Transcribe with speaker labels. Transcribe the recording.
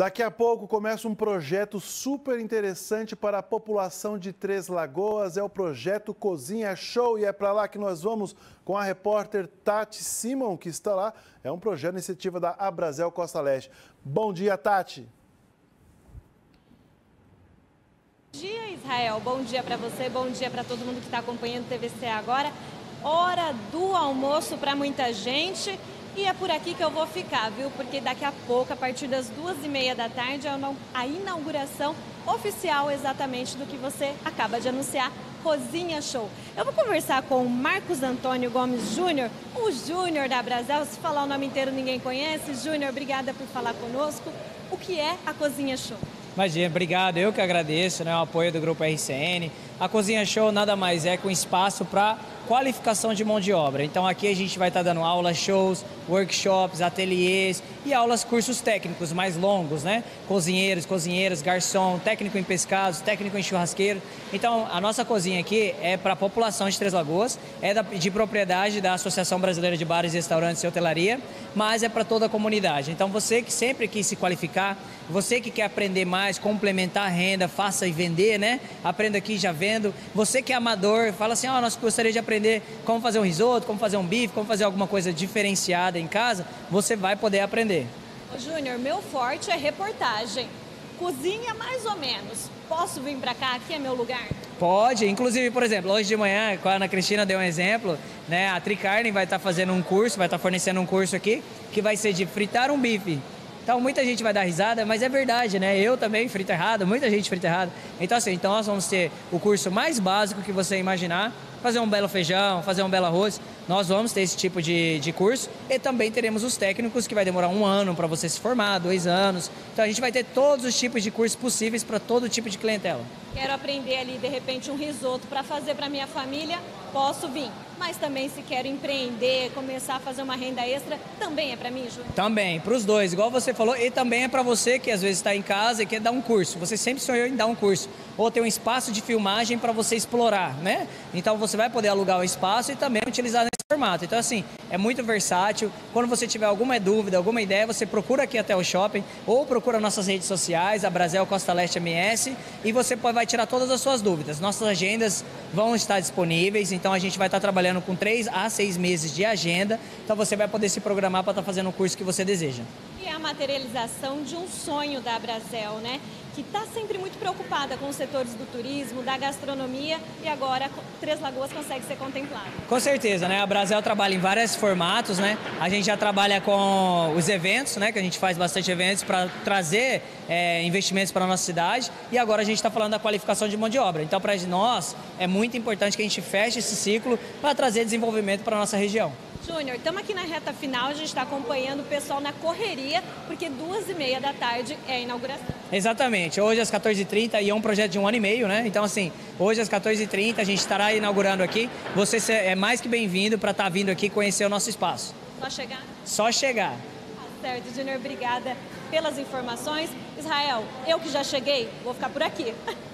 Speaker 1: Daqui a pouco começa um projeto super interessante para a população de Três Lagoas. É o projeto Cozinha Show e é para lá que nós vamos com a repórter Tati Simon, que está lá. É um projeto iniciativa da Abrazel Costa Leste. Bom dia, Tati.
Speaker 2: Bom dia, Israel. Bom dia para você, bom dia para todo mundo que está acompanhando o TVC agora. Hora do almoço para muita gente. E é por aqui que eu vou ficar, viu? Porque daqui a pouco, a partir das duas e meia da tarde, é a inauguração oficial exatamente do que você acaba de anunciar, Cozinha Show. Eu vou conversar com o Marcos Antônio Gomes Júnior, o Júnior da Brasel. Se falar o nome inteiro ninguém conhece. Júnior, obrigada por falar conosco. O que é a Cozinha Show?
Speaker 3: Imagina, obrigado. Eu que agradeço né, o apoio do Grupo RCN. A Cozinha Show nada mais é que um espaço para qualificação de mão de obra. Então aqui a gente vai estar dando aulas, shows, workshops, ateliês e aulas, cursos técnicos mais longos, né? Cozinheiros, cozinheiras, garçom, técnico em pescados, técnico em churrasqueiro. Então a nossa cozinha aqui é para a população de Três Lagoas, é de propriedade da Associação Brasileira de Bares, Restaurantes e Hotelaria, mas é para toda a comunidade. Então você que sempre quis se qualificar, você que quer aprender mais, complementar a renda, faça e vender, né? Aprenda aqui já vendo. Você que é amador, fala assim, ó, oh, nós gostaria de aprender aprender como fazer um risoto, como fazer um bife, como fazer alguma coisa diferenciada em casa, você vai poder aprender.
Speaker 2: Júnior, meu forte é reportagem. Cozinha mais ou menos. Posso vir para cá? Aqui é meu lugar?
Speaker 3: Pode. Inclusive, por exemplo, hoje de manhã, a Ana Cristina deu um exemplo, né? A Tricarne vai estar tá fazendo um curso, vai estar tá fornecendo um curso aqui, que vai ser de fritar um bife. Então muita gente vai dar risada, mas é verdade, né? Eu também frito errado, muita gente frita errado. Então assim, então nós vamos ter o curso mais básico que você imaginar, fazer um belo feijão, fazer um belo arroz. Nós vamos ter esse tipo de, de curso e também teremos os técnicos que vai demorar um ano para você se formar, dois anos. Então a gente vai ter todos os tipos de cursos possíveis para todo tipo de clientela.
Speaker 2: Quero aprender ali de repente um risoto para fazer para minha família, posso vir. Mas também se quero empreender, começar a fazer uma renda extra, também é para mim, Ju?
Speaker 3: Também, para os dois, igual você falou, e também é para você que às vezes está em casa e quer dar um curso. Você sempre sonhou em dar um curso ou ter um espaço de filmagem para você explorar, né? Então você vai poder alugar o espaço e também utilizar formato. Então assim, é muito versátil. Quando você tiver alguma dúvida, alguma ideia, você procura aqui até o shopping ou procura nossas redes sociais, a Brasil Costa Leste MS, e você vai tirar todas as suas dúvidas. Nossas agendas vão estar disponíveis, então a gente vai estar trabalhando com três a seis meses de agenda, então você vai poder se programar para estar fazendo o curso que você deseja.
Speaker 2: E a materialização de um sonho da Brasel, né? Que está sempre muito preocupada com os setores do turismo, da gastronomia e agora Três Lagoas consegue ser contemplada.
Speaker 3: Com certeza, né? A Brasel trabalha em vários formatos, né? A gente já trabalha com os eventos, né? Que a gente faz bastante eventos para trazer é, investimentos para a nossa cidade e agora a gente está falando da qualificação de mão de obra. Então, para nós, é muito importante que a gente feche esse ciclo para trazer desenvolvimento para a nossa região.
Speaker 2: Júnior, estamos aqui na reta final, a gente está acompanhando o pessoal na correria, porque duas e meia da tarde é a inauguração.
Speaker 3: Exatamente, hoje às 14h30 e é um projeto de um ano e meio, né? Então, assim, hoje às 14h30 a gente estará inaugurando aqui. Você é mais que bem-vindo para estar tá vindo aqui conhecer o nosso espaço.
Speaker 2: Só chegar?
Speaker 3: Só chegar.
Speaker 2: Tá certo, Júnior, obrigada pelas informações. Israel, eu que já cheguei, vou ficar por aqui.